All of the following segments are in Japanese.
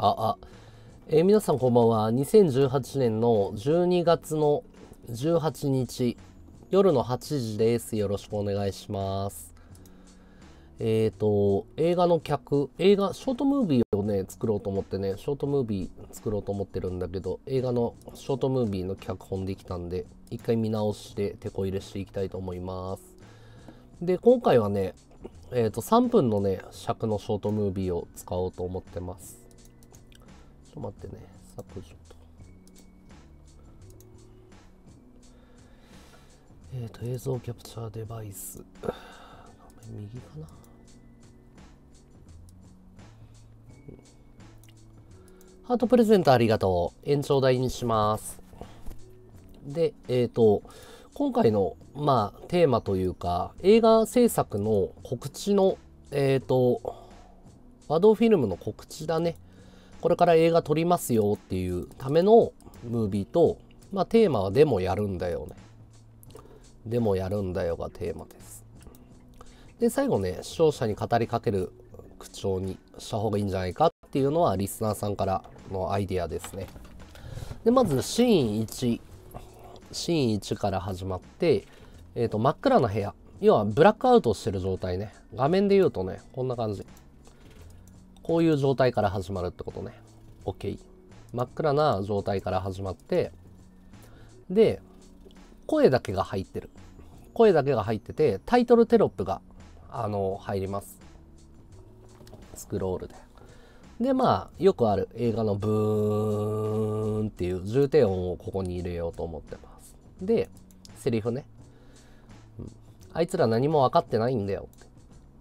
あ、あ、えー皆さんこんばんは。2018年の12月の18日、夜の8時です。よろしくお願いします。えっ、と、映画の客、映画、ショートムービーをね、作ろうと思ってね、ショートムービー作ろうと思ってるんだけど、映画のショートムービーの脚本できたんで、一回見直して、手こ入れしていきたいと思います。で、今回はね、えっ、と、3分のね、尺のショートムービーを使おうと思ってます。ちょっと待ってね、削除と。えっ、と、映像キャプチャーデバイス。画面右かな。ハートプレゼントありがとう。延長代にします。で、えっ、と、今回の、まあ、テーマというか、映画制作の告知の、えっ、と、ワドフィルムの告知だね。これから映画撮りますよっていうためのムービーと、まあ、テーマはでもやるんだよね。でもやるんだよがテーマです。で、最後ね、視聴者に語りかける口調にした方がいいんじゃないかっていうのは、リスナーさんからのアイデアですね。で、まず、シーン1。シーン1から始まって、えっ、と、真っ暗な部屋。要は、ブラックアウトしてる状態ね。画面で言うとね、こんな感じ。こういう状態から始まるってことね。OK。真っ暗な状態から始まって、で、声だけが入ってる。声だけが入ってて、タイトルテロップが、あの、入ります。スクロールで。で、まあ、よくある映画のブーンっていう重低音をここに入れようと思ってます。で、セリフね。うんあいつら何も分かってないんだよって。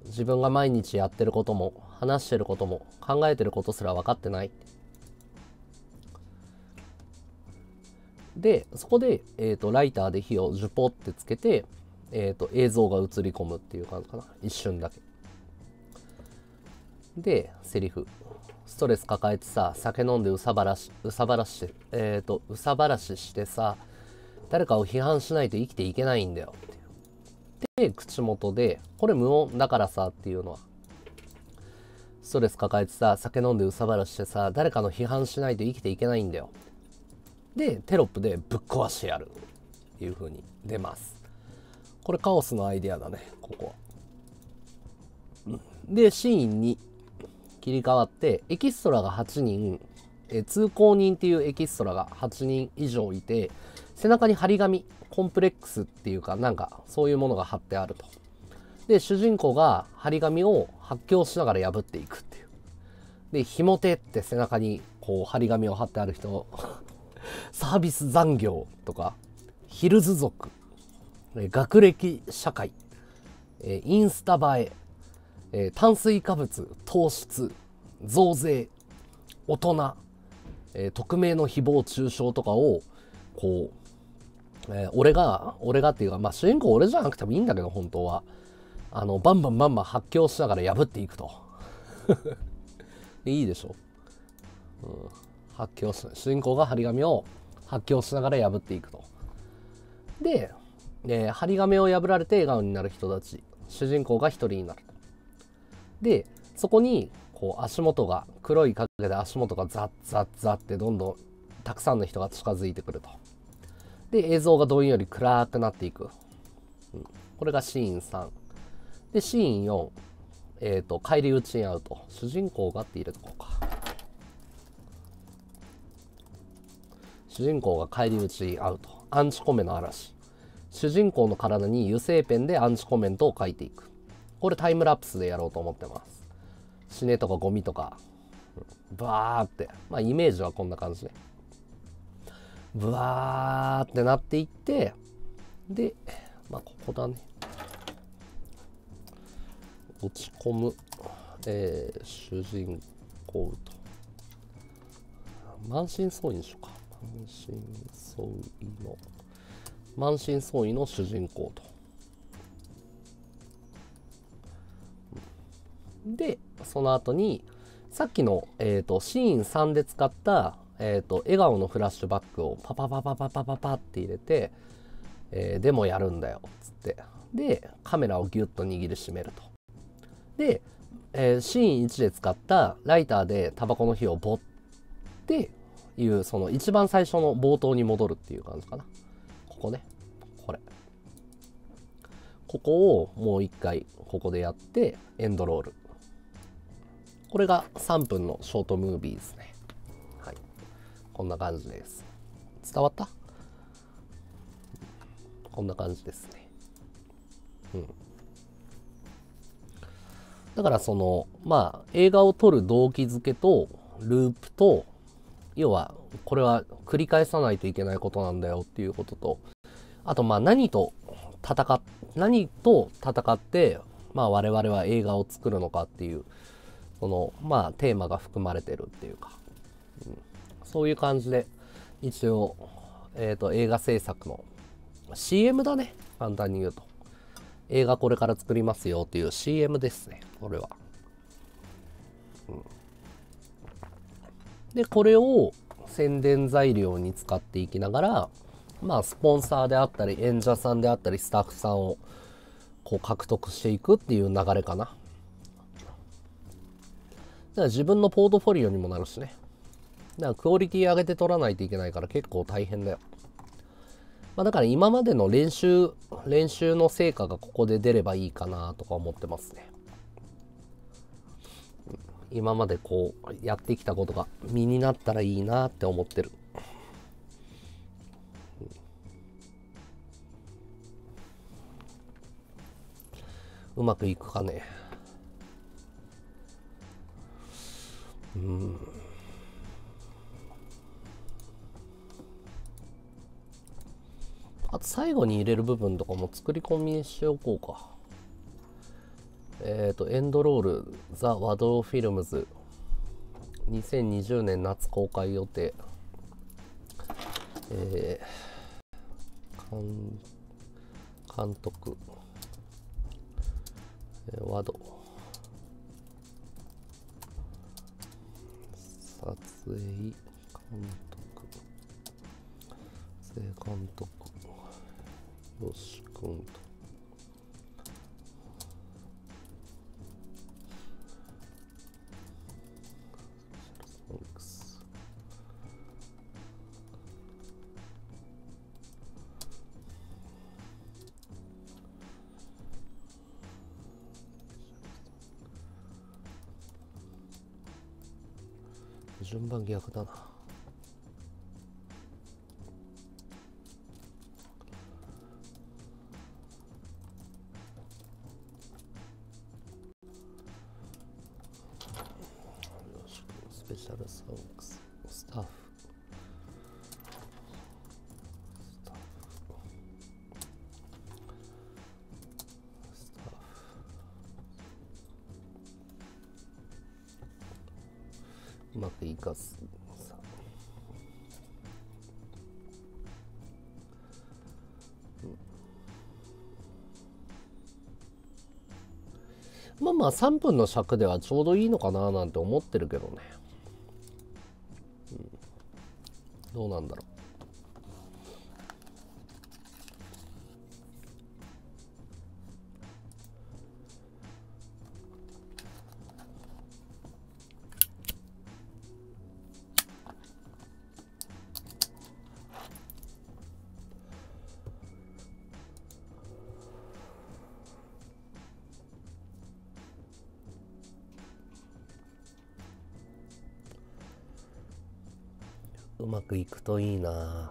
自分が毎日やってることも、話してることも、考えてることすら分かってない。で、そこで、えっ、と、ライターで火をジュポってつけて、えっ、と、映像が映り込むっていう感じかな。一瞬だけ。で、セリフ。ストレス抱えてさ、酒飲んでうさばらし、うさばらして、えっ、と、うさばらししてさ、誰かを批判しないと生きていけないんだよって。で、口元で、これ無音だからさっていうのは、ストレス抱えてさ、酒飲んでうさばらしてさ、誰かの批判しないと生きていけないんだよ。で、テロップでぶっ壊してやる。っていう風に出ます。これカオスのアイデアだね、ここは。うんで、シーンに切り替わって、エキストラが8人、え通行人っていうエキストラが8人以上いて、背中に張り紙、コンプレックスっていうか、なんかそういうものが貼ってあると。で、主人公が張り紙を発狂しながら破っていくっていう。で、ひも手って背中にこう張り紙を貼ってある人、サービス残業とか、ヒルズ族、学歴社会、インスタ映え、炭水化物、糖質、増税、大人、匿名の誹謗中傷とかを、こう、え俺が、俺がっていうか、まあ主人公俺じゃなくてもいいんだけど、本当は。あの、バンバンバンバン発狂しながら破っていくと。いいでしょ。うん、発狂し、主人公が張り紙を発狂しながら破っていくと。で、えー張り紙を破られて笑顔になる人たち。主人公が一人になる。で、そこに、こう、足元が、黒い影で足元がザッザッザッってどんどんたくさんの人が近づいてくると。で、映像がどんより暗くなっていく。うんこれがシーン3。で、シーン4。えっ、と、帰り討ちに遭うと。主人公がって入れとこうか。主人公が帰り討ちに遭うと。アンチコメの嵐。主人公の体に油性ペンでアンチコメントを書いていく。これタイムラプスでやろうと思ってます。死ねとかゴミとか、うんバーって。まあイメージはこんな感じね。ブワーってなっていって、で、まあここだね。落ち込む、えー主人公と。満身創痍にしようか。満身創痍の、満身創痍の主人公と。で、その後に、さっきの、えー、とシーン3で使った、えー、と笑顔のフラッシュバックをパパパパパパパパって入れて、えーでもやるんだよっつってでカメラをギュッと握りしめるとでえー、シーン1で使ったライターでタバコの火をぼっていうその一番最初の冒頭に戻るっていう感じかな。ここね。これ。ここをもう一回ここでやってエンドロール。これが3分のショートムービーですね。はい。こんな感じです。伝わった？こんな感じですね。うん。だからそのまあ映画を撮る動機づけとループと要はこれは繰り返さないといけないことなんだよっていうこととあとまあ何と戦っ何と戦ってまあ我々は映画を作るのかっていうそのまあテーマが含まれてるっていうか、うん、そういう感じで一応、えーと、映画制作の CM だね。簡単に言うと。映画これから作りますよっていう CM ですね。これは、うん、でこれを宣伝材料に使っていきながらまあスポンサーであったり演者さんであったりスタッフさんをこう獲得していくっていう流れかなだから自分のポートフォリオにもなるしね。だからクオリティ上げて取らないといけないから結構大変だよ。まあ、だから今までの練習、練習の成果がここで出ればいいかなとか思ってますね。今までこうやってきたことが身になったらいいなって思ってる。うまくいくかね。うんあと最後に入れる部分とかも作り込みにしておこうかえっ、ー、とエンドロールザ・ワドフィルムズ。2020年夏公開予定。えー、監督、え、ワド。撮影監督。撮影監督。よし君と。順番逆だな。スペシャルソンクススタッフ。まあまあ3分の尺ではちょうどいいのかななんて思ってるけどね、うん、どうなんだろう。くいくといいな。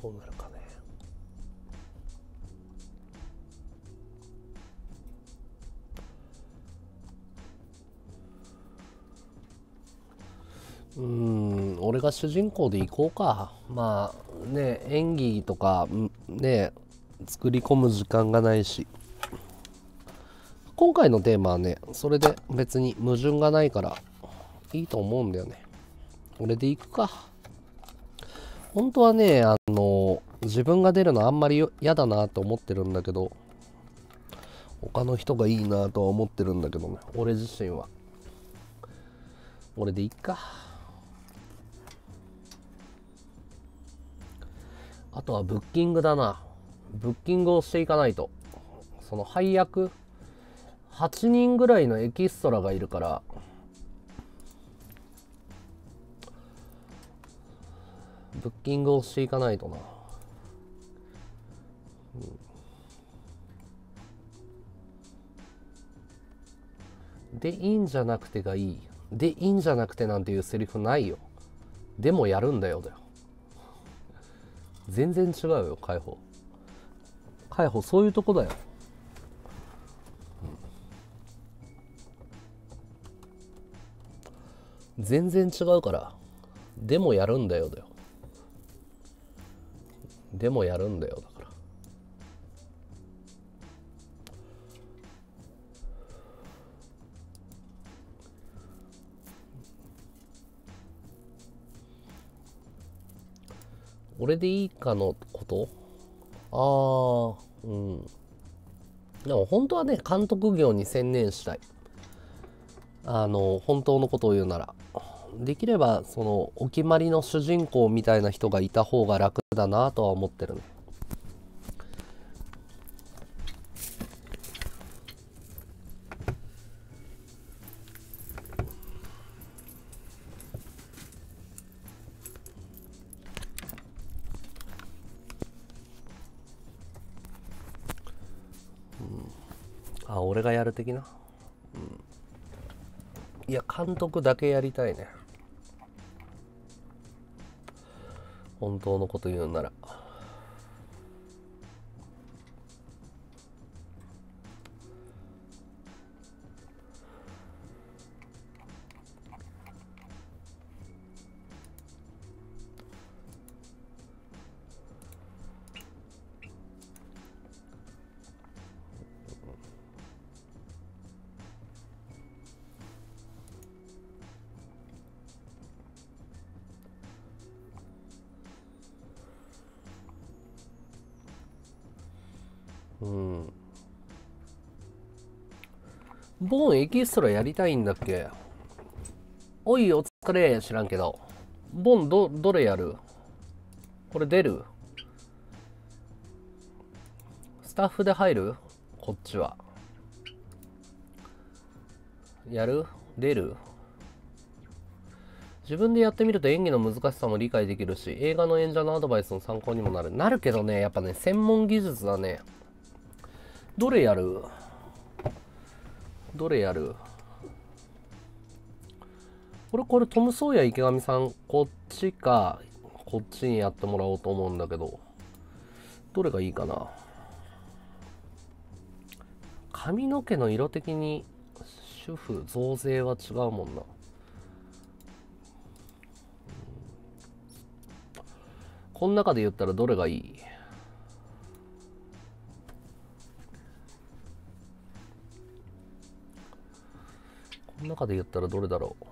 どうなるかね。うん俺が主人公で行こうか。まあね演技とかね作り込む時間がないし。今回のテーマはねそれで別に矛盾がないからいいと思うんだよね。俺で行くか。本当はねあ自分が出るのあんまり嫌だなと思ってるんだけど他の人がいいなとは思ってるんだけどね俺自身は俺でいっかあとはブッキングだな。ブッキングをしていかないと。その配役、8人ぐらいのエキストラがいるから、ブッキングをしていかないとな。でいいんじゃなくてがいい。でいいんじゃなくてなんていうセリフないよ。でもやるんだよだよ。全然違うよ解放。解放そういうとこだよ、全然違うから。でもやるんだよだよ。でもやるんだよだから。俺でいいかのこと？ああ、うん。でも本当はね、監督業に専念したい。あの、本当のことを言うなら。できれば、その、お決まりの主人公みたいな人がいた方が楽だなとは思ってるね。的な、うん、いや監督だけやりたいね。本当のこと言うなら。エキストラやりたいんだっけ？おいお疲れ。知らんけど。ボンどどれやる？これ出る？スタッフで入る？こっちは。やる？出る？自分でやってみると演技の難しさも理解できるし映画の演者のアドバイスの参考にもなる。なるけどねやっぱね専門技術だね。どれやる？どれやる？これこれトム・ソーヤ池上さんこっちかこっちにやってもらおうと思うんだけどどれがいいかな？髪の毛の色的に主婦増税は違うもんな。この中で言ったらどれがいい？中で言ったらどれだろう？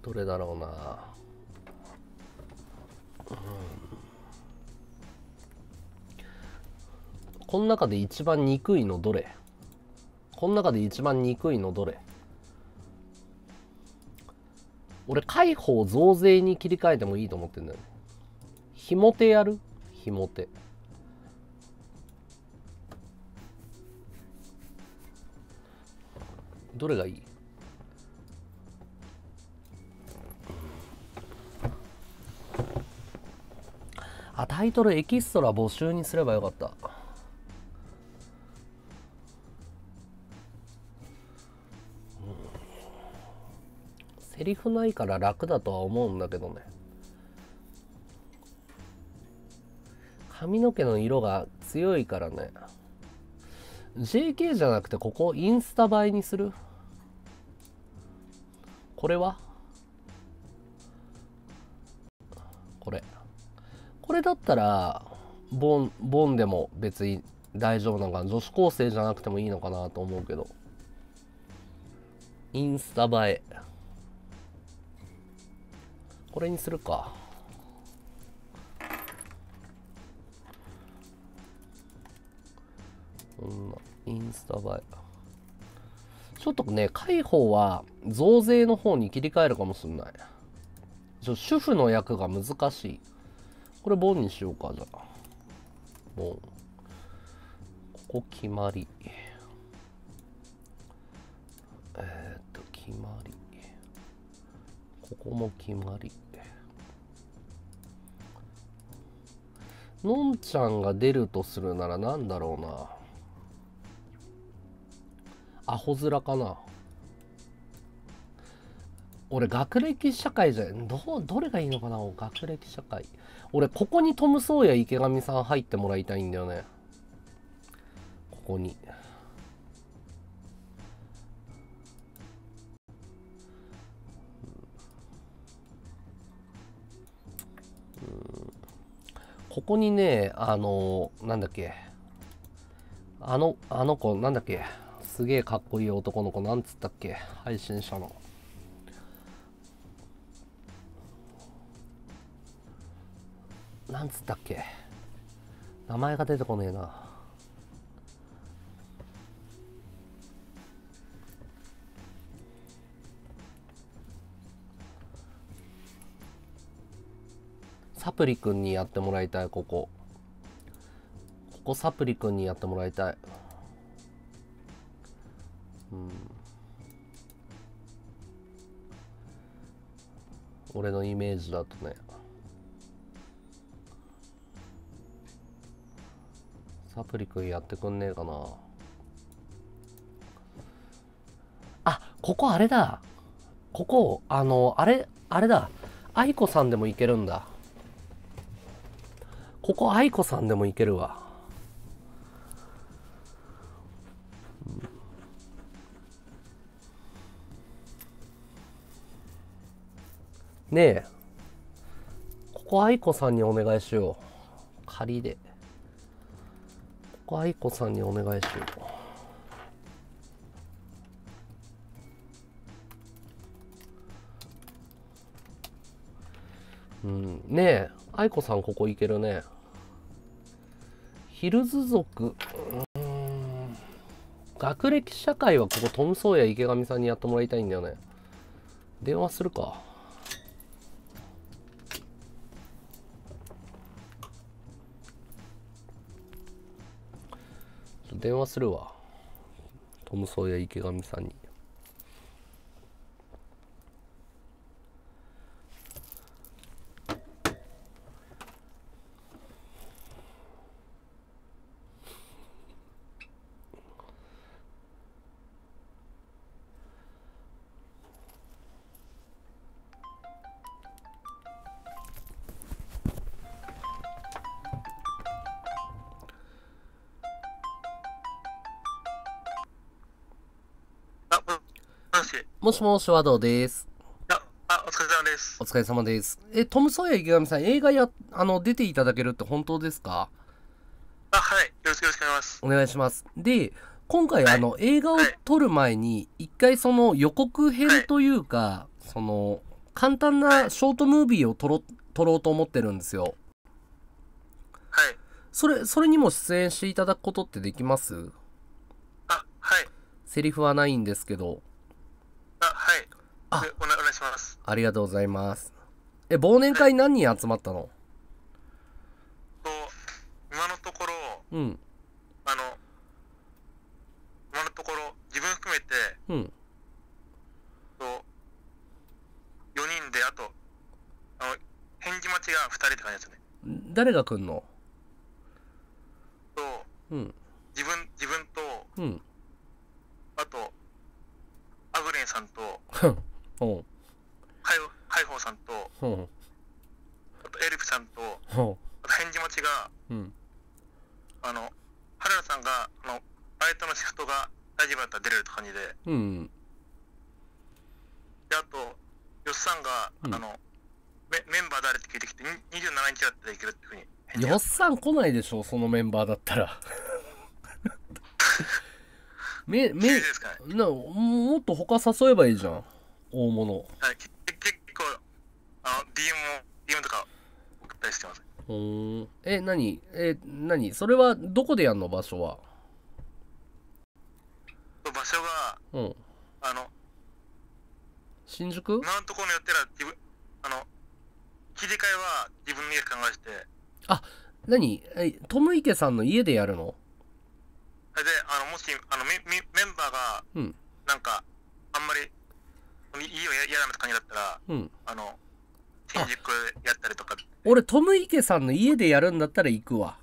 どれだろうな、うん、この中で一番憎いのどれ？この中で一番憎いのどれ？俺、解放増税に切り替えてもいいと思ってんだよね。ひも手やる？ひも手。どれがいい？あタイトルエキストラ募集にすればよかったリフないから楽だとは思うんだけどね。髪の毛の色が強いからね。JK じゃなくてここインスタ映えにする？これは？これ。これだったらボンボンでも別に大丈夫なのかな。女子高生じゃなくてもいいのかなと思うけど。インスタ映え。これにするか。こんインスタ映え。ちょっとね解放は増税の方に切り替えるかもしれない。ちょ主婦の役が難しい。これボンにしようかじゃあ。ボン。ここ決まり。えー、っと決まり。ここも決まり。のんちゃんが出るとするならなんだろうな。アホ面かな。俺学歴社会じゃどどれがいいのかな学歴社会。俺ここにトム・ソーヤ池上さん入ってもらいたいんだよね。ここに。ここにねあのなんだっけ。あのあの子なんだっけ。すげえかっこいい男の子なんつったっけ。配信者の。なんつったっけ。名前が出てこねえな。プリくんにやってもらいたいここ。ここサプリくんにやってもらいたい。うん。俺のイメージだとね。サプリくんやってくんねえかな。あここあれだ。ここあのあれあれだ。愛子さんでもいけるんだ。ここ愛子さんでもいけるわ。ねえ。ここ愛子さんにお願いしよう。仮で。ここ愛子さんにお願いしよう。うん。ねえ。愛子さんここ行けるね。ヒルズ族。うん。学歴社会はここトム・ソーヤ池上さんにやってもらいたいんだよね。電話するか。電話するわ。トム・ソーヤ池上さんに。しもし、和道です。あ、あ、お疲れ様です。お疲れ様です。え、トム・ソーヤ池上さん、映画や、あの、出ていただけるって本当ですか？あ、はい。よろしくお願いします。お願いします。で、今回、はいあの、映画をはい撮る前に、一回その予告編というか、その、簡単なショートムービーを撮ろ、撮ろうと思ってるんですよ。はい。それ、それにも出演していただくことってできます？あ、はい。セリフはないんですけど。あ、はい。お願いします。ありがとうございます。え、忘年会何人集まったの？と、今のところ、うん。あの、今のところ、自分含めて、うん。と、4人で、あと、あの、返事待ちが2人って感じですね。誰が来んの？と、うん自分、自分と、うんあと、アグレンさん。と、ほハイハイホーさんと、あとエルフさんと、う。ほあと返事待ちが、ううん。あの、原田さんが、あの、バイトのシフトが大丈夫だったら出れるって感じで、うんで、あと、よっさんが、うん。あの、メメンバー誰って聞いてきて、に27日だったらいけるっていうふうに返事が。よっさん来ないでしょそのメンバーだったら めめ急ですかね。なもっと他誘えばいいじゃん。大物。はい、け結構、あの、DM も、DM とか送ったりしてます。うー。んえ何？え何？それはどこでやんの？場所は。場所が、うん。あの、新宿？今のところによっては自分、あの、切り替えは自分の家で考えして、何？えトム池さんの家でやるの？で、あの、もし、あの、メメメンバーが、うん。なんか、あんまり、いいよ、や嫌だなって感じだったら、うん。あの、新宿でやったりとか、俺トム池さんの家でやるんだったら行くわ。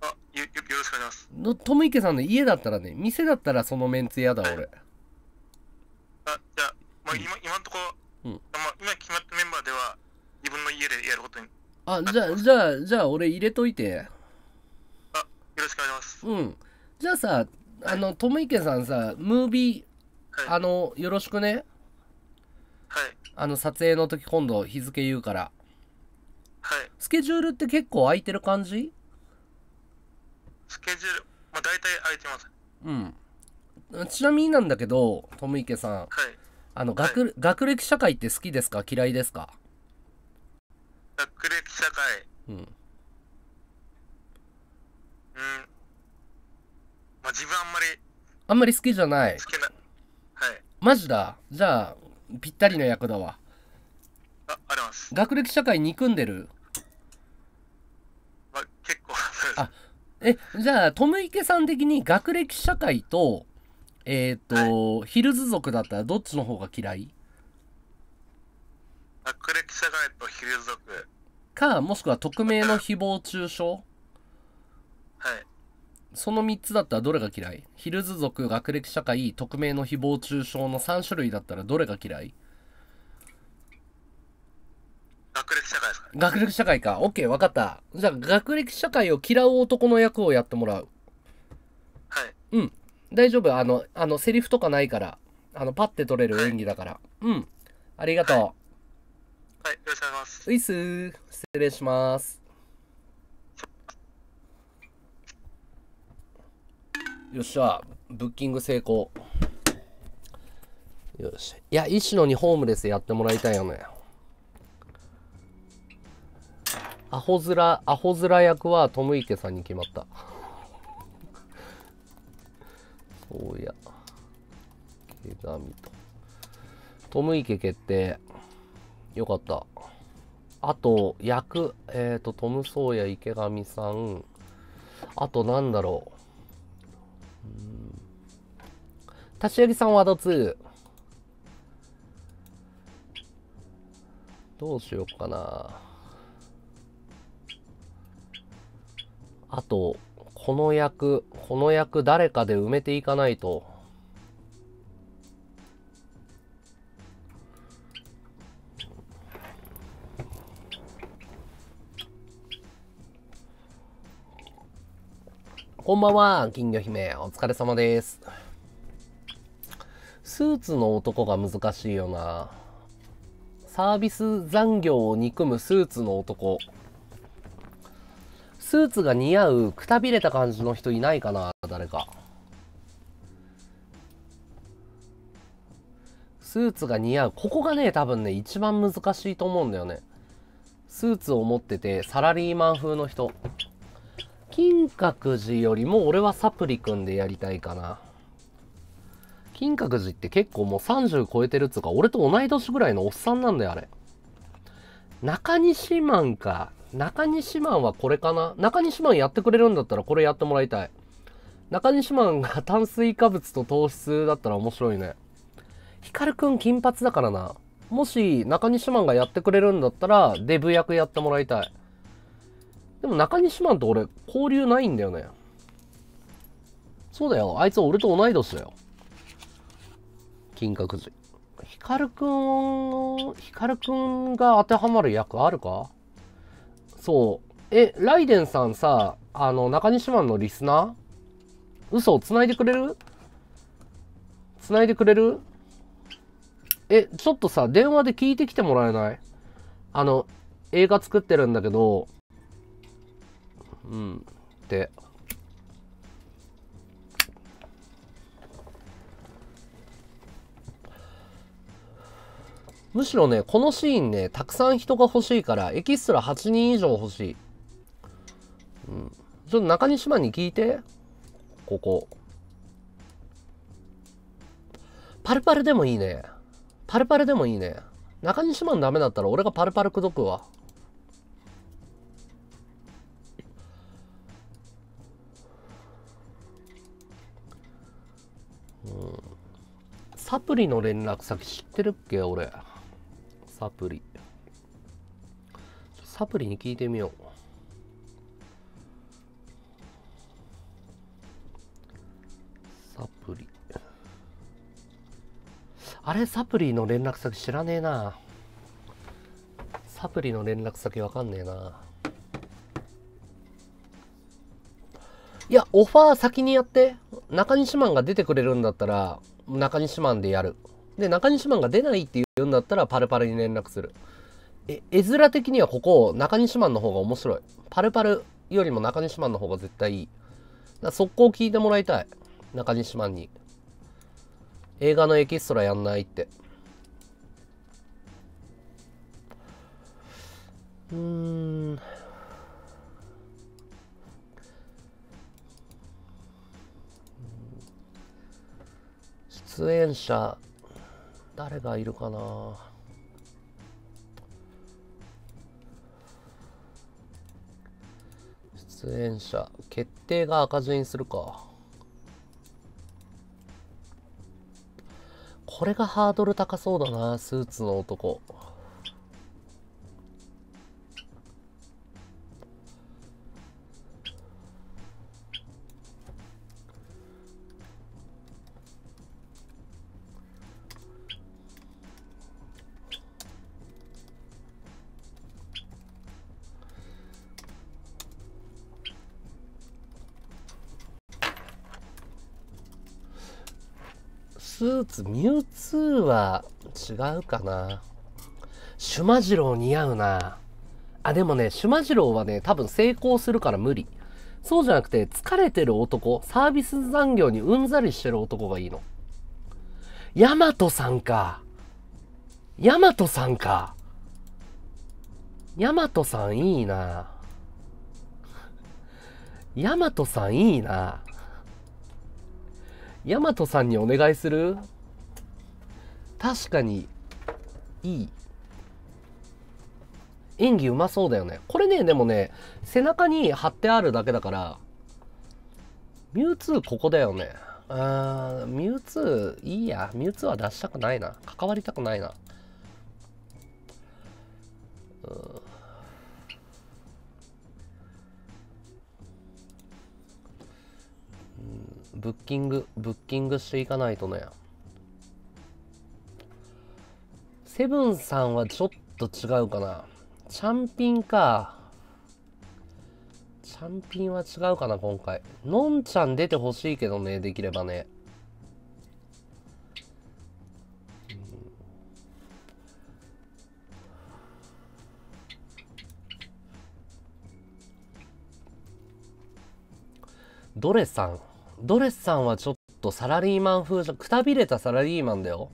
あ、よ、よよろしくお願いします。のトム池さんの家だったらね店だったらそのメンツやだ俺。あ、じゃあ、まあ、今、今のところ、うん。まあ、今決まったメンバーでは、自分の家でやることに、よあじゃあじゃあじゃあ俺入れといてろしくお願いします。うんじゃあさあのトム池さんさムービーはい。あのよろしくねはい。あの撮影の時今度日付言うからはい。スケジュールって結構空いてる感じ？スケジュール、まあ、大体空いてます。うんちなみになんだけどトム池さんはい。あの学,、学歴社会って好きですか？嫌いですか？学歴社会、うんうん。まあ、自分あんまりあんまり好きじゃない。好きな、はい。マジだ。じゃあぴったりの役だわ。あ、あります。学歴社会憎んでる？まあ、結構、そうです。あえじゃあトム池さん的に学歴社会とえっ、と、ヒルズ族だったらどっちの方が嫌い？学歴社会とヒルズ族、かもしくは匿名の誹謗中傷？はい。その3つだったらどれが嫌い？ヒルズ族学歴社会匿名の誹謗中傷の3種類だったらどれが嫌い？学歴社会ですかね。学歴社会か。OK 分かった。じゃあ学歴社会を嫌う男の役をやってもらう。はい。うん。大丈夫。あのあのセリフとかないから。あのパッて取れる演技だから、うん。ありがとう、はい。よろしくお願いします。失礼しますよっしゃブッキング成功。よしいや石野にホームレスやってもらいたいよね。アホ面アホ面役はトム池さんに決まった。そうや。毛紙と。トム池決定。よかった。あと役えっ、とトム・ソーヤ池上さん。あとなんだろう。立ち上げさんワード2どうしようかな。あとこの役この役誰かで埋めていかないと。こんばんは、金魚姫。お疲れ様です。スーツの男が難しいよな。サービス残業を憎むスーツの男。スーツが似合うくたびれた感じの人いないかな誰か。スーツが似合う。ここがね、多分ね、一番難しいと思うんだよね。スーツを持ってて、サラリーマン風の人。金閣寺よりも俺はサプリくんでやりたいかな。金閣寺って結構もう30超えてるっつうか、俺と同い年ぐらいのおっさんなんだよ、あれ。中西マンか。中西マンはこれかな？中西マンやってくれるんだったらこれやってもらいたい。中西マンが炭水化物と糖質だったら面白いね。ヒカルくん金髪だからな。もし中西マンがやってくれるんだったらデブ役やってもらいたいでも中西マンと俺交流ないんだよね。そうだよ。あいつ俺と同い年だよ。金閣寺。ヒカルくんヒカルくんが当てはまる役あるか？そう。えライデンさんさあの中西マンのリスナー？嘘をつないでくれる？つないでくれる？え、ちょっとさ、電話で聞いてきてもらえない？あの、映画作ってるんだけど、うん、って。むしろね、このシーンね、たくさん人が欲しいから、エキストラ8人以上欲しい。うん。ちょっと中西マンに聞いて。ここ。パルパルでもいいね。パルパルでもいいね。中西マンダメだったら俺がパルパル口説くわ。うん。サプリの連絡先知ってるっけ俺？サプリ。サプリに聞いてみよう。サプリ。あれ、サプリの連絡先知らねえな。サプリの連絡先わかんねえな。いや、オファー先にやって。中西マンが出てくれるんだったら、中西マンでやる。で、中西マンが出ないって言うんだったら、パルパルに連絡する。え、絵面的にはここ、中西マンの方が面白い。パルパルよりも中西マンの方が絶対いい。だ速攻聞いてもらいたい。中西マンに。映画のエキストラやんないって。うーん。出演者、誰がいるかな？出演者、決定が赤字にするか。これがハードル高そうだな、スーツの男。ツ、ミュウツーは違うかな。シュマジロー似合うな。あ、でもね、シュマジローはね、多分成功するから無理。そうじゃなくて、疲れてる男、サービス残業にうんざりしてる男がいいの。ヤマトさんか。ヤマトさんか。ヤマトさんいいな。ヤマトさんいいな。ヤマトさんにお願いする？確かにいい演技うまそうだよね。これねでもね背中に貼ってあるだけだからミュウツーここだよね。あーミュウツーいいや。ミュウツーは出したくないな。関わりたくないな。うん。ブッキング、ブッキングしていかないとね。セブンさんはちょっと違うかな。チャンピンか。チャンピンは違うかな、今回。のんちゃん出てほしいけどね、できればね。ドレさんドレスさんはちょっとサラリーマン風じゃくたびれたサラリーマンだよ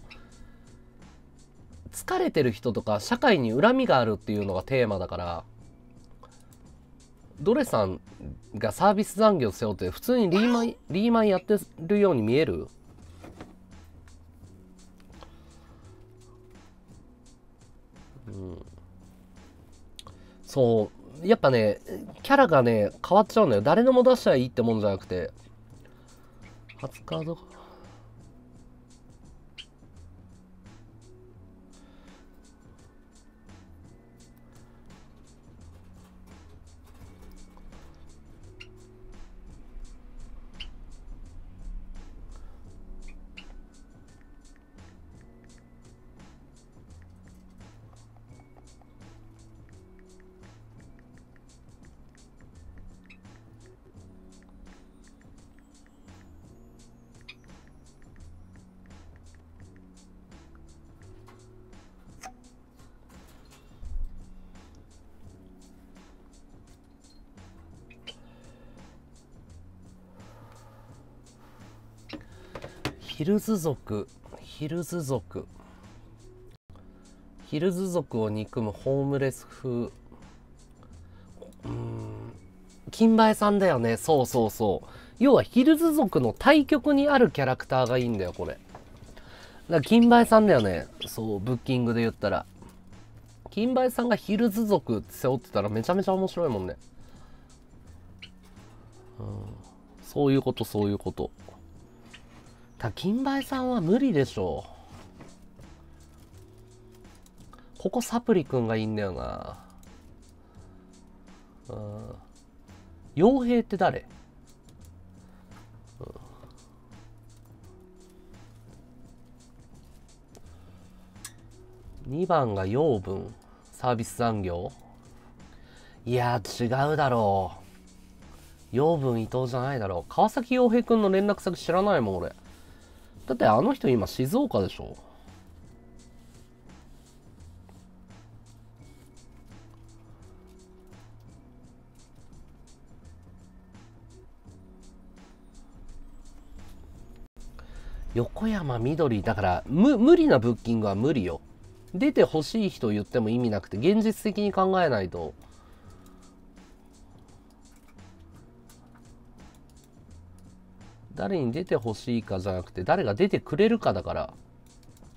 疲れてる人とか社会に恨みがあるっていうのがテーマだからドレさんがサービス残業背負って普通にリーマンリーマンやってるように見える？うん。そう。やっぱねキャラがね変わっちゃうんだよ。誰のも出したらいいってもんじゃなくて。初カードヒルズ族ヒルズ族。ヒルズ族を憎むホームレス風。うん。金梅さんだよね。そうそうそう。要はヒルズ族の対極にあるキャラクターがいいんだよこれ。だから金梅さんだよね。そうブッキングで言ったら。金梅さんがヒルズ族背負ってたらめちゃめちゃ面白いもんね。うん。そういうことそういうこと。た金梅さんは無理でしょ。うここサプリくんがいいんだよなうん。傭兵って誰、うん、2番が養分。サービス残業。いや違うだろう。養分伊藤じゃないだろう。川崎洋平くんの連絡先知らないもん俺。だってあの人今静岡でしょ。横山みどりだから無無理なブッキングは無理よ。出てほしい人言っても意味なくて現実的に考えないと。誰に出てほしいかじゃなくて誰が出てくれるかだから。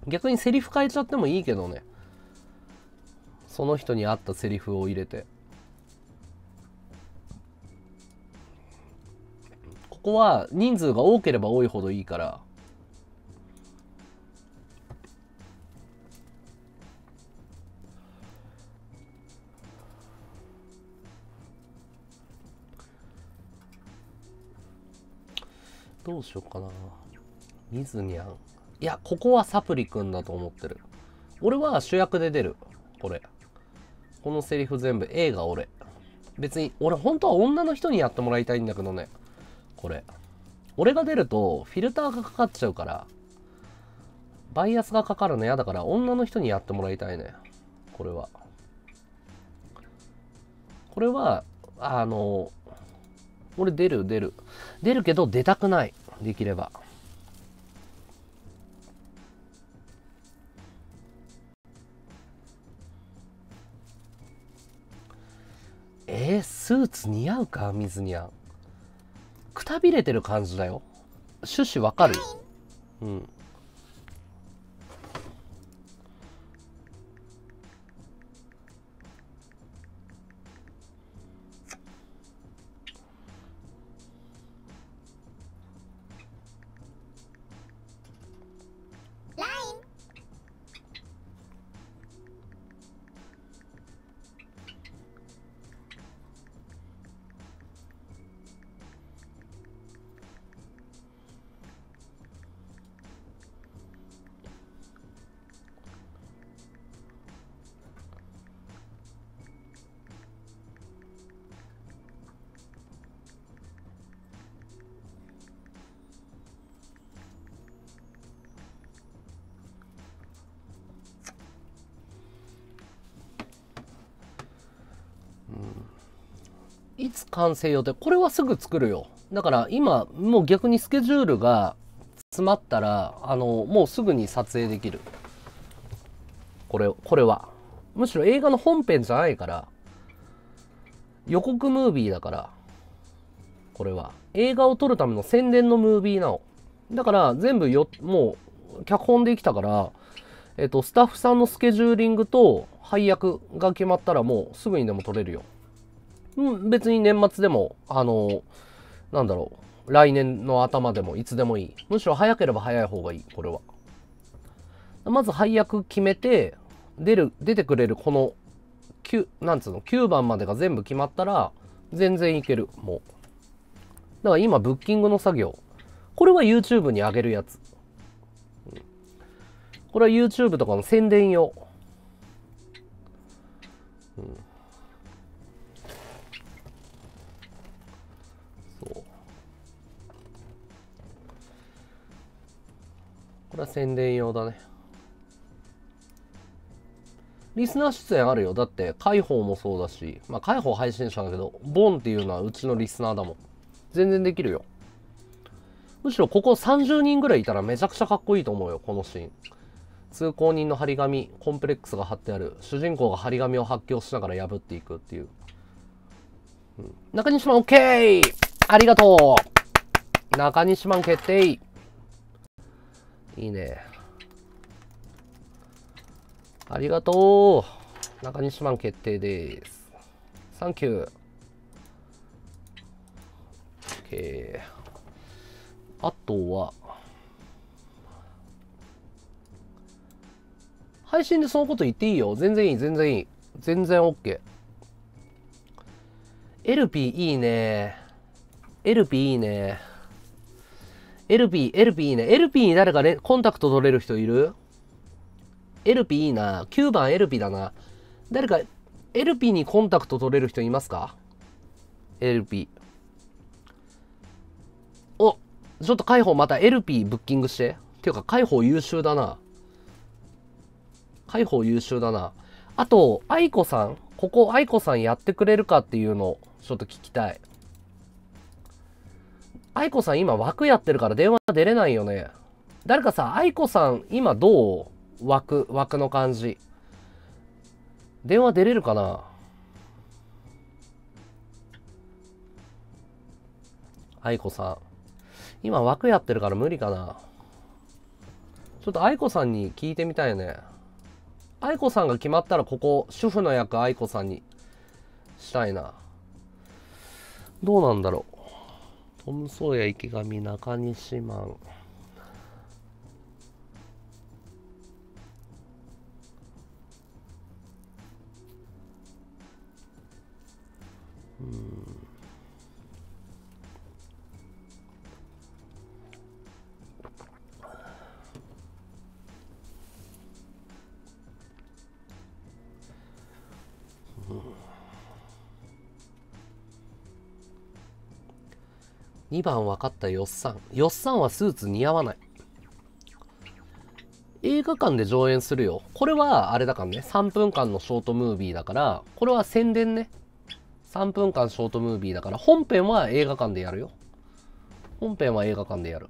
逆にセリフ変えちゃってもいいけどね。その人に合ったセリフを入れて。ここは人数が多ければ多いほどいいから。どうしようかな。ミズニャン。いや、ここはサプリくんだと思ってる。俺は主役で出る。これ。このセリフ全部 A が俺。別に、俺本当は女の人にやってもらいたいんだけどね。これ。俺が出るとフィルターがかかっちゃうから。バイアスがかかるの嫌だから女の人にやってもらいたいね。これは。これは、あの、俺出る出る。出るけど出たくない。できれば。えー、スーツ似合うか？水にゃくたびれてる感じだよ。趣旨わかる？うん。いつ完成予定これはすぐ作るよ。だから今もう逆にスケジュールが詰まったらあのもうすぐに撮影できる。これこれは。むしろ映画の本編じゃないから予告ムービーだからこれは。映画を撮るための宣伝のムービーなの。だから全部よもう脚本できたからえっとスタッフさんのスケジューリングと配役が決まったらもうすぐにでも撮れるよ。うん別に年末でもあのなんだろう来年の頭でもいつでもいい。むしろ早ければ早い方がいいこれは。まず配役決めて出る出てくれるこの9なんつうの9番までが全部決まったら全然いけるもう。だから今ブッキングの作業。これは YouTube に上げるやつ。これは YouTube とかの宣伝用、れは宣伝用だねリスナー出演あるよだって海宝もそうだしまあ海宝配信者だけどボンっていうのはうちのリスナーだもん全然できるよむしろここ30人ぐらいいたらめちゃくちゃかっこいいと思うよ、このシーン。通行人の張り紙、コンプレックスが貼ってある。主人公が張り紙を発狂しながら破っていくっていう。うん、中西マン OK! ありがとう中西マン決定いいね。ありがとう中西マン決定です。サンキュー。OK。あとは、配信でそのこと言っていいよ。全然いい、全然いい。全然 OK。エルピーいいね。エルピーいいね。エルピー、エルピーいいね。エルピーに誰かね、コンタクト取れる人いる？エルピーいいな。9番エルピーだな。誰か、エルピーにコンタクト取れる人いますか？エルピー。おちょっと解放またエルピーブッキングして。っていうか、解放優秀だな。解放優秀だな。あと、愛子さん。ここ、愛子さんやってくれるかっていうのを、ちょっと聞きたい。愛子さん今枠やってるから電話出れないよね。誰かさ、愛子さん今どう？枠、枠の感じ。電話出れるかな？愛子さん。今枠やってるから無理かな？ちょっと愛子さんに聞いてみたいね。愛子さんが決まったらここ、主婦の役愛子さんにしたいな。どうなんだろう。トム・ソーヤ池上中西マン。うん2番分かったよっさん。よっさんはスーツ似合わない。映画館で上演するよ。これはあれだからね、3分間のショートムービーだから、これは宣伝ね。3分間ショートムービーだから、本編は映画館でやるよ。本編は映画館でやる。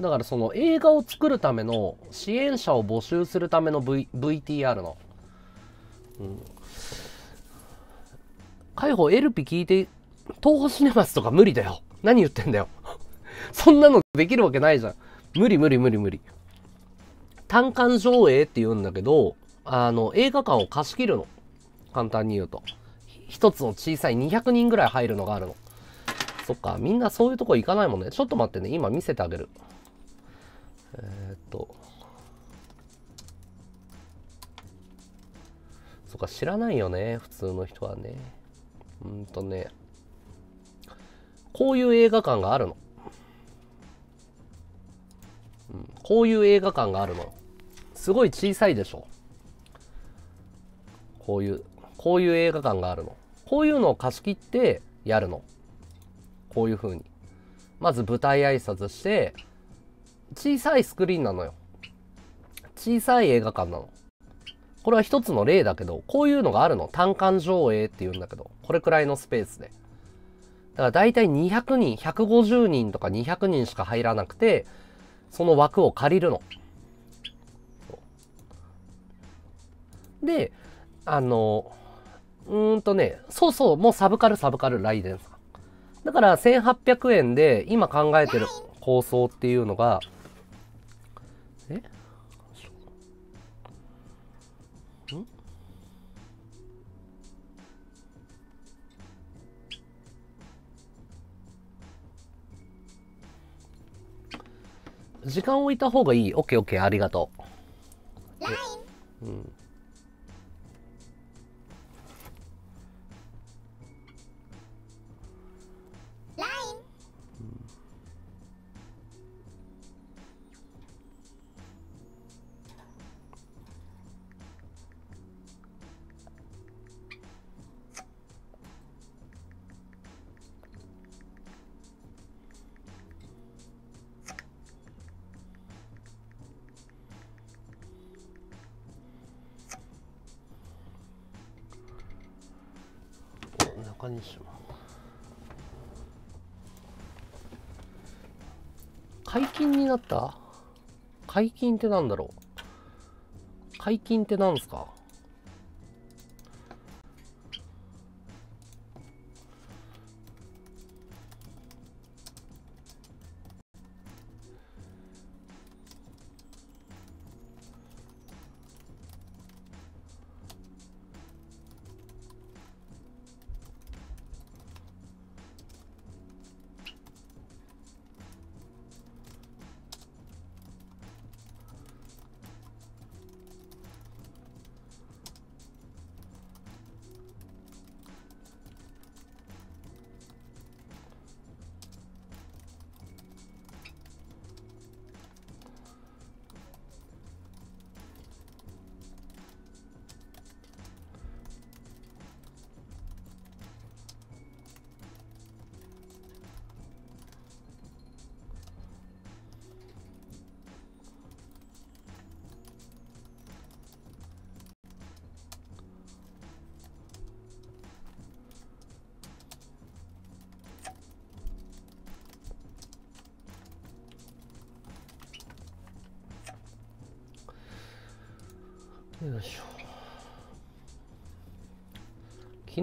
だからその映画を作るための支援者を募集するための、v、VTR の。うん。海保エルピ聞いて東宝シネマスとか無理だよ。何言ってんだよ。そんなのできるわけないじゃん。無理無理無理無理。単館上映って言うんだけど、あの、映画館を貸し切るの。簡単に言うと。一つの小さい200人ぐらい入るのがあるの。そっか、みんなそういうとこ行かないもんね。ちょっと待ってね、今見せてあげる。えー、っと。そっか、知らないよね、普通の人はね。うんとね。こういう映画館があるの。うん、こういう映画館があるの。すごい小さいでしょ。こういう、こういう映画館があるの。こういうのを貸し切ってやるの。こういう風に。まず舞台挨拶して、小さいスクリーンなのよ。小さい映画館なの。これは一つの例だけど、こういうのがあるの。単館上映って言うんだけど、これくらいのスペースで。だから大体200人、150人とか200人しか入らなくて、その枠を借りるの。で、あの、うんとね、そうそう、もうサブカルサブカル、ライデンさん。だから1800円で今考えてる構想っていうのが、時間置いた方がいい。オッケーオッケー、ありがとう。うん。中西解禁になった？解禁ってなんだろう？解禁ってなんですか？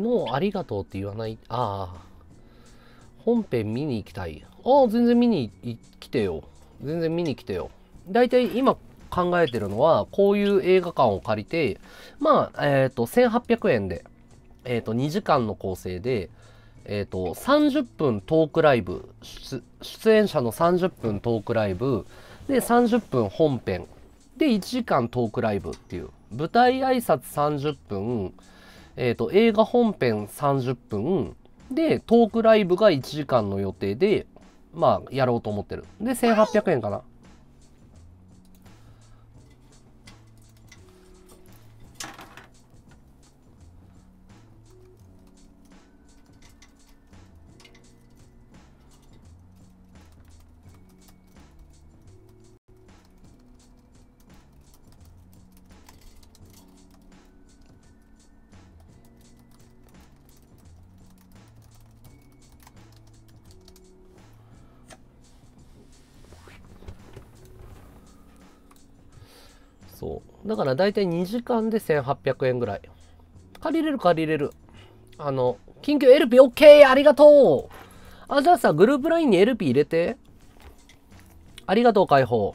昨日ありがとうって言わない。ああ本編見に行きたい。ああ全然見に来てよ。全然見に来てよ。大体今考えてるのはこういう映画館を借りてまあえっ、ー、と1800円でえっ、ー、と2時間の構成でえっ、ー、と30分トークライブ出演者の30分トークライブで30分本編。で1時間トークライブっていう。舞台挨拶30分、えっ、と、映画本編30分、で、トークライブが1時間の予定で、まあ、やろうと思ってる。で、1800円かな。からだいたい2時間で1800円ぐらい。借りれる借りれる。あの緊急 LP OK ありがとう。あじゃあさグループ LINE に LP 入れて。ありがとう解放。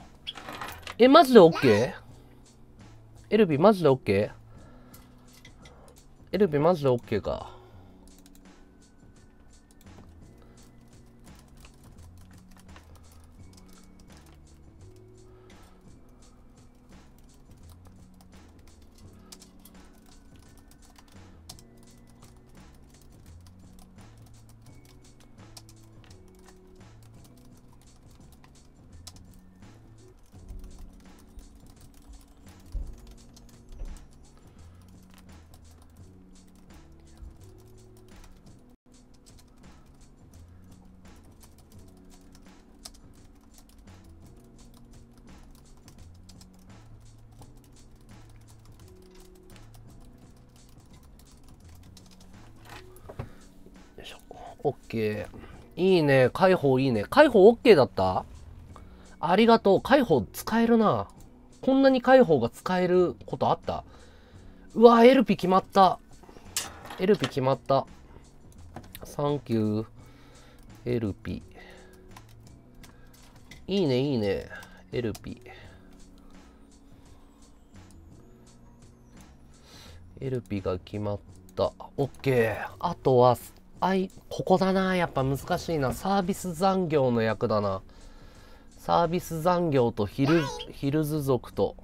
えマジで OK?LP マジで OK?LP マジで OK か。オッケー。いいね。解放いいね。解放 OK だった？ありがとう。解放使えるな。こんなに解放が使えることあった？うわ、エルピ決まった。エルピ決まった。サンキュー。エルピ。いいね、いいね。エルピ。エルピが決まった。オッケー。あとは、あい、ここだな。やっぱ難しいな。サービス残業の役だな。サービス残業とヒル、ヒルズ族と。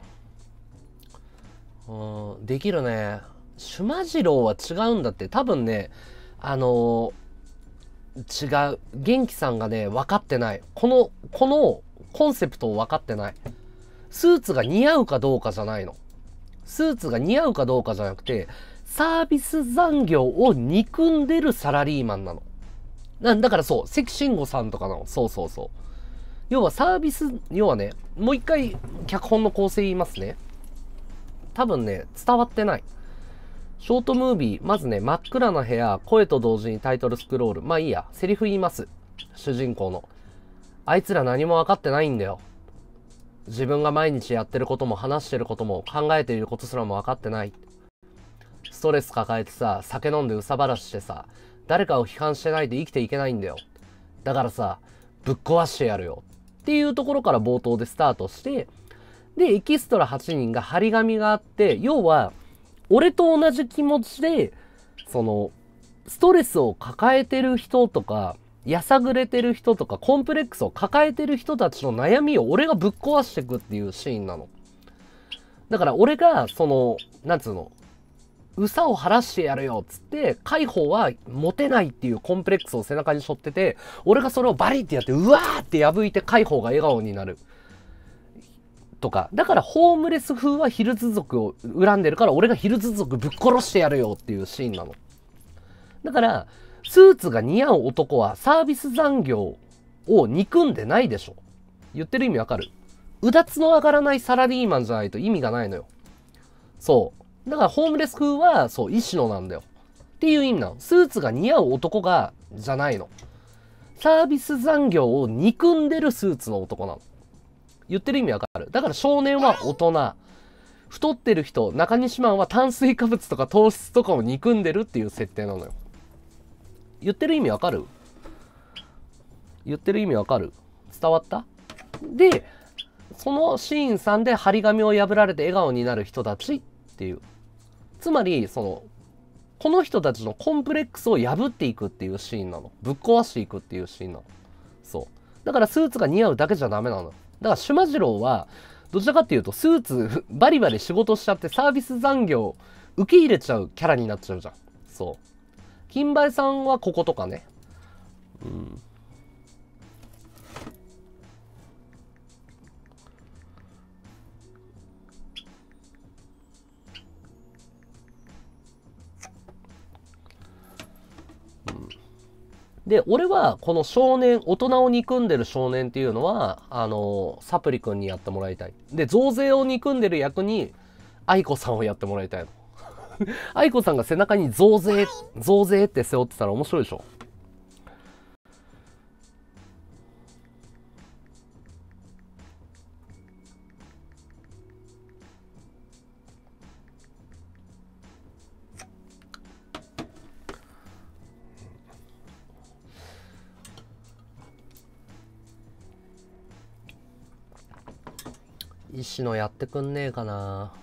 うん、できるね。シュマジローは違うんだって。多分ね、あのー、違う。元気さんがね、分かってない。この、このコンセプトを分かってない。スーツが似合うかどうかじゃないの。スーツが似合うかどうかじゃなくて、サービス残業を憎んでるサラリーマンなの。なんだからそう、関慎吾さんとかの、そうそうそう。要はサービス、要はね、もう一回脚本の構成言いますね。多分ね、伝わってない。ショートムービー、まずね、真っ暗な部屋、声と同時にタイトルスクロール。まあいいや、セリフ言います。主人公の。あいつら何も分かってないんだよ。自分が毎日やってることも話してることも考えていることすらも分かってない。ストレス抱えてさ、酒飲んでうさばらしてさ、誰かを批判してないで生きていけないんだよ。だからさ、ぶっ壊してやるよ。っていうところから冒頭でスタートして、で、エキストラ8人が張り紙があって、要は、俺と同じ気持ちで、その、ストレスを抱えてる人とか、やさぐれてる人とか、コンプレックスを抱えてる人たちの悩みを俺がぶっ壊していくっていうシーンなの。だから俺が、その、なんつうの、うさを晴らしてやるよっつって、解放は持てないっていうコンプレックスを背中に背負ってて、俺がそれをバリってやって、うわーって破いて解放が笑顔になる。とか。だからホームレス風はヒルズ族を恨んでるから、俺がヒルズ族ぶっ殺してやるよっていうシーンなの。だから、スーツが似合う男はサービス残業を憎んでないでしょ。言ってる意味わかる？うだつの上がらないサラリーマンじゃないと意味がないのよ。そう。だからホームレス風は、そう、石野なんだよ。っていう意味なの。スーツが似合う男が、じゃないの。サービス残業を憎んでるスーツの男なの。言ってる意味わかる？だから少年は大人。太ってる人、中西マンは炭水化物とか糖質とかを憎んでるっていう設定なのよ。言ってる意味わかる？言ってる意味わかる？伝わった？で、そのシーン3で張り紙を破られて笑顔になる人たちっていう。つまり、その、この人たちのコンプレックスを破っていくっていうシーンなの。ぶっ壊していくっていうシーンなの。そう。だからスーツが似合うだけじゃダメなの。だからシュマジローは、どちらかっていうと、スーツバリバリ仕事しちゃってサービス残業受け入れちゃうキャラになっちゃうじゃん。そう。金梅さんはこことかね。うん。で、俺はこの少年、大人を憎んでる少年っていうのは、あの、サプリ君にやってもらいたい。で、増税を憎んでる役に、愛子さんをやってもらいたいの。愛子さんが背中に増税、増税って背負ってたら面白いでしょ。しのやってくんねえかな。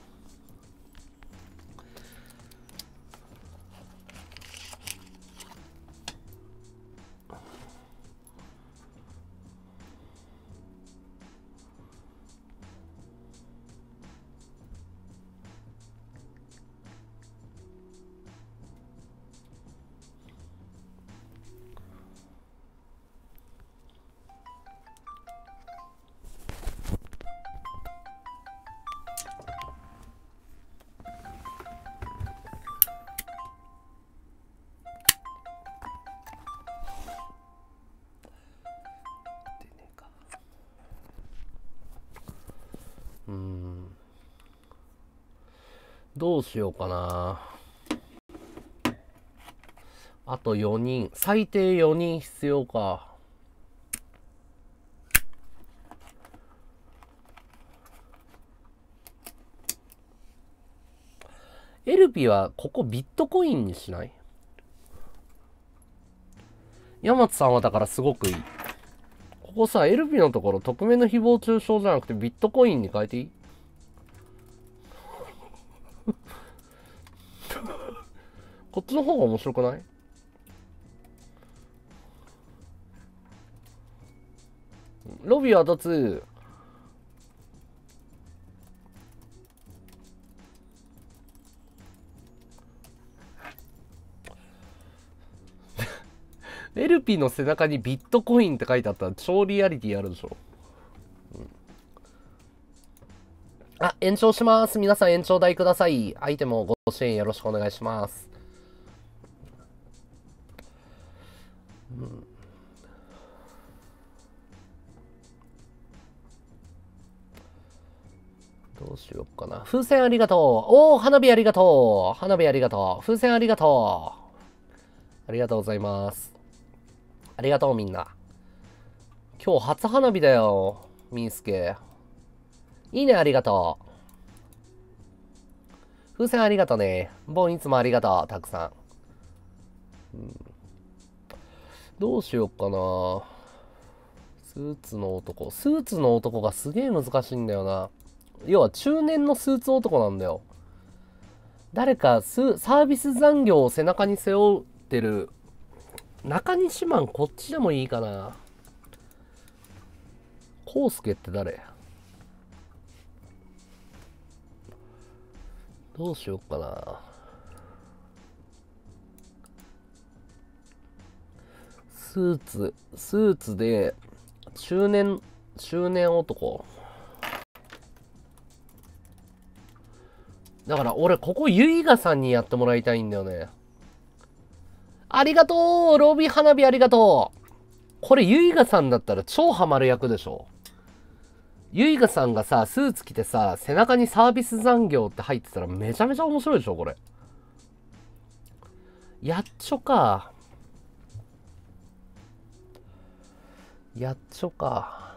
しようかな。あと4人。最低4人必要か。エルピはここビットコインにしない？山津さんはだからすごくいい。ここさ、エルピのところ、匿名の誹謗中傷じゃなくてビットコインに変えていい？こっちの方が面白くない？ロビーは立つ。エルピーの背中にビットコインって書いてあったら超リアリティあるでしょ。あ、延長します。皆さん延長代ください。アイテムをご支援よろしくお願いします。どうしようかな。風船ありがとう。おお、花火ありがとう。花火ありがとう。風船ありがとう。ありがとうございます。ありがとうみんな。今日初花火だよ、みーすけ。いいね、ありがとう。風船ありがとうね。ボンいつもありがとう、たくさん。うん、どうしよっかな。スーツの男。スーツの男がすげえ難しいんだよな。要は中年のスーツ男なんだよ。誰かサービス残業を背中に背負ってる中西マンこっちでもいいかな。コウスケって誰？どうしようかな。スーツ、スーツで、中年、中年男。だから俺、ここ、ゆいがさんにやってもらいたいんだよね。ありがとうロビー花火ありがとうこれ、ゆいがさんだったら超ハマる役でしょゆいがさんがさ、スーツ着てさ、背中にサービス残業って入ってたらめちゃめちゃ面白いでしょ、これ。やっちょか。やっちょか。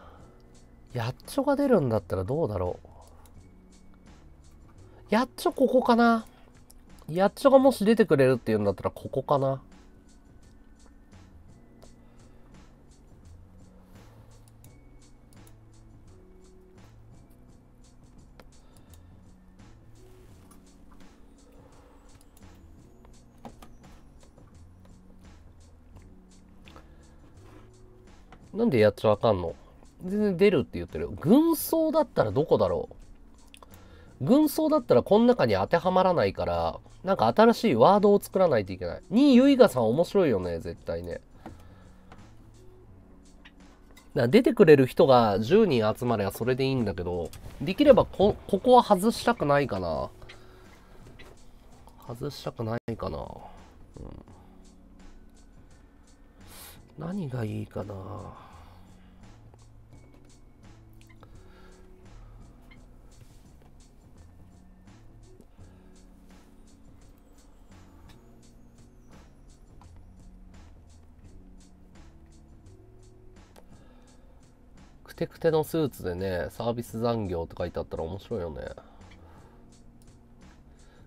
やっちょが出るんだったらどうだろう。やっちょここかな。やっちょがもし出てくれるっていうんだったらここかな。なんでやっちゃあかんの？全然出るって言ってる。軍曹だったらどこだろう？軍曹だったらこの中に当てはまらないから、なんか新しいワードを作らないといけない。2位ゆいがさん面白いよね、絶対ね。だ出てくれる人が10人集まればそれでいいんだけど、できればこ、ここは外したくないかな。外したくないかな。うん、何がいいかな。テクテのスーツでね、サービス残業って書いてあったら面白いよね。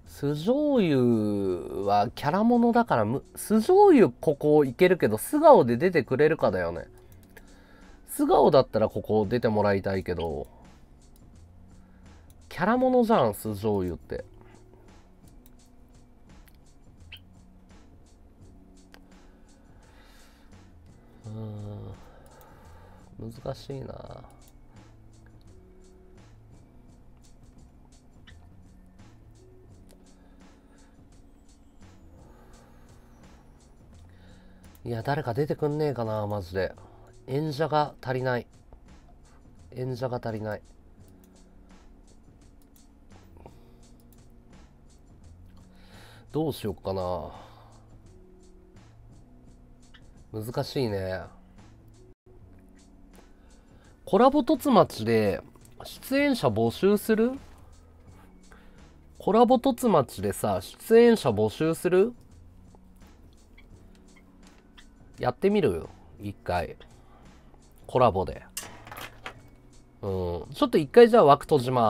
酢醤油はキャラものだから、酢醤油ここいけるけど、素顔で出てくれるかだよね。素顔だったらここ出てもらいたいけど、キャラものじゃん、酢醤油って。うん。難しいないや、誰か出てくんねえかな、マジで。演者が足りない。演者が足りない。どうしよっかな。難しいね。コラボ凸町で出演者募集する？コラボ凸町でさ、出演者募集する？やってみる？よ。一回。コラボで。うん。ちょっと一回じゃあ枠閉じます。